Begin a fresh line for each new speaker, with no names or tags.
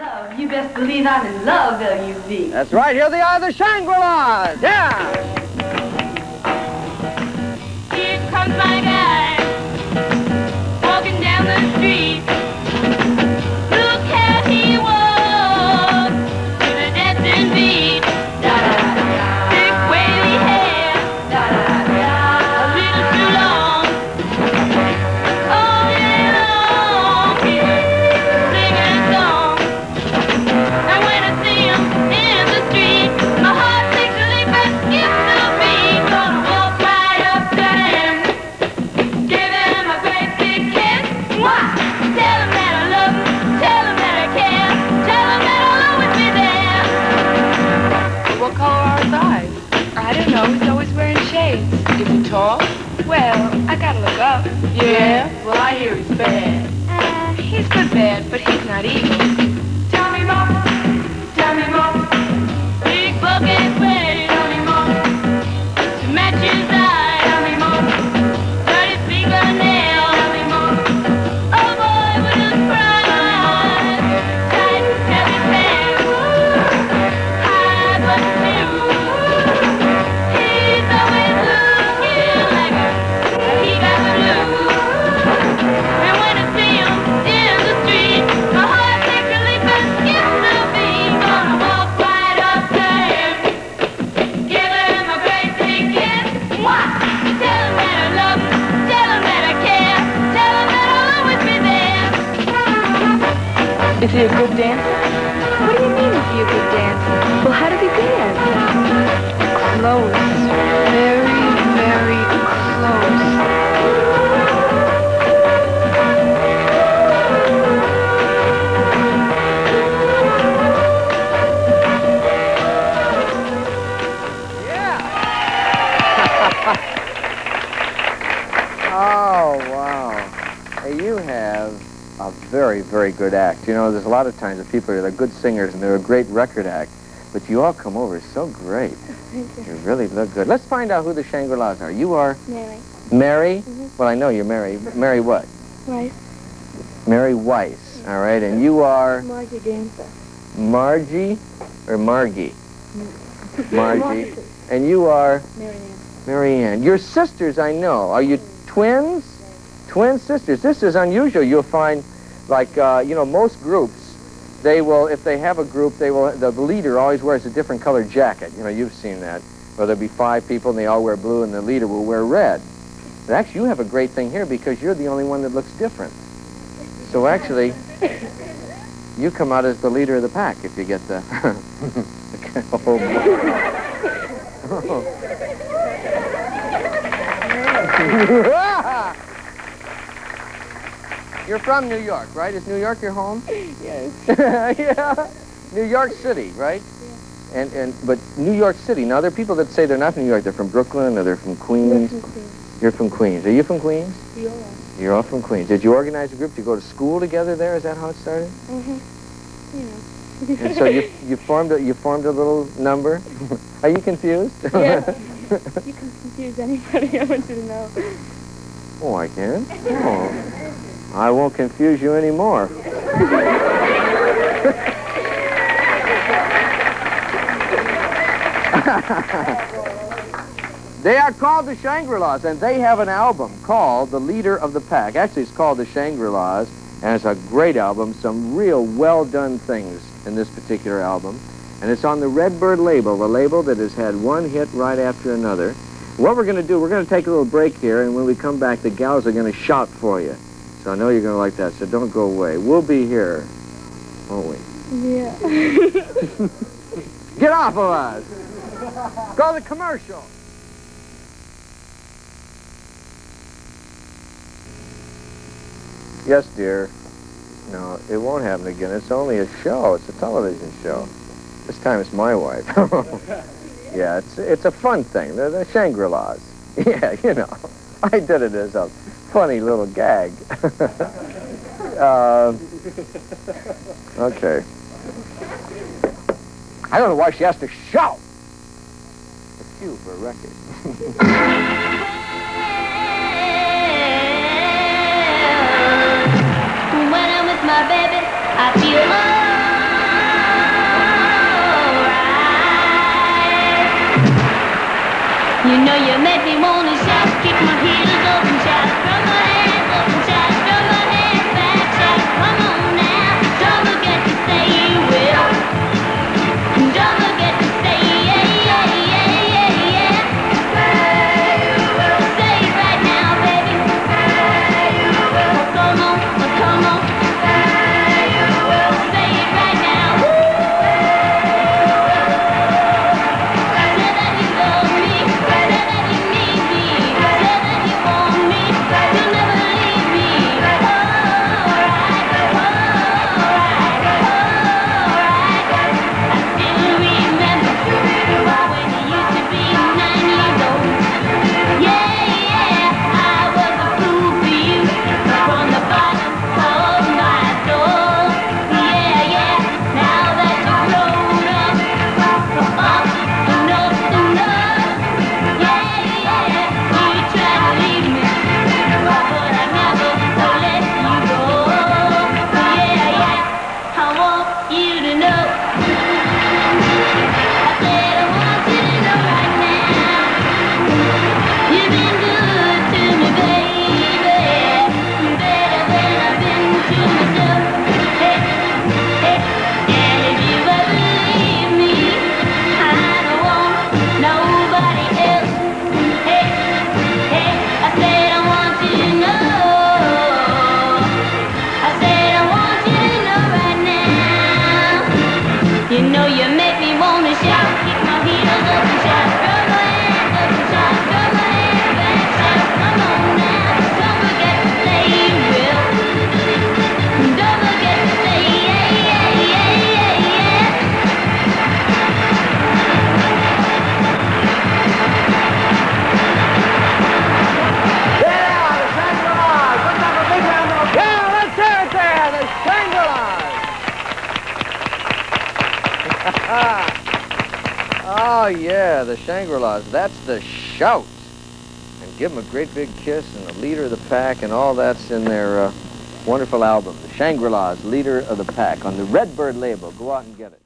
love. You best believe I'm in love, L.U.V.
That's right. Here they are, the Shangri-Las. Yeah.
Here comes my
Well, I gotta look up. Yeah? Well, I hear he's bad. Uh, he's good bad, but he's not evil. Is he a good dancer? What do you mean, is he a good dancer? Well, how does he dance? Close. Very, very close.
Oh, wow. Hey, you have a very, very good act. You know, there's a lot of times that people are they're good singers and they're a great record act, but you all come over so great. You really look good. Let's find out who the Shangri-Las are. You are
Mary.
Mary? Mm-hmm. Well, I know you're Mary. Mary what?
Right.
Mary Weiss. All right, and you are
Margie Ganser.
Margie or mm. Margie? Margie. And you are
Marianne.
Marianne. Your sisters, I know. Are you twins? Twin sisters. This is unusual. You'll find, like, uh, you know, most groups, they will, if they have a group, they will, the leader always wears a different colored jacket. You know, you've seen that. Or there'll be five people and they all wear blue and the leader will wear red. But actually, you have a great thing here because you're the only one that looks different. So actually, you come out as the leader of the pack if you get the... oh, boy. You're from New York, right? Is New York your home?
Yes.
yeah. New York City, right? Yeah. And and but New York City. Now there are people that say they're not from New York. They're from Brooklyn or they're from Queens. You're from Queens. Are you from Queens?
Yeah.
You're all from Queens. Did you organize a group? Did you go to school together there? Is that how it started?
Mm-hmm. You know.
And so you you formed a you formed a little number. Are you confused?
Yeah. you can confuse anybody. I want you to know.
oh, I can. Oh. I won't confuse you anymore. They are called the Shangri-Las, and they have an album called The Leader of the Pack. Actually, it's called the Shangri-Las, and it's a great album. Some real well-done things in this particular album. And it's on the Red Bird label, the label that has had one hit right after another. What we're going to do, we're going to take a little break here, and when we come back, the gals are going to shout for you. So I know you're going to like that, so don't go away. We'll be here, won't we?
Yeah.
Get off of us! Go to commercial! Yes, dear. No, it won't happen again. It's only a show. It's a television show. This time it's my wife. yeah, it's it's a fun thing. They're the Shangri-Las. Yeah, you know. I did it as a funny little gag. uh, okay. I don't know why she has to shout. It's Cuba record.
my baby, I feel. You know you make me wanna yeah,
the Shangri-Las. That's the shout. And give them a great big kiss and the leader of the pack and all that's in their uh, wonderful album, The Shangri-Las, Leader of the Pack, on the Red Bird label. Go out and get it.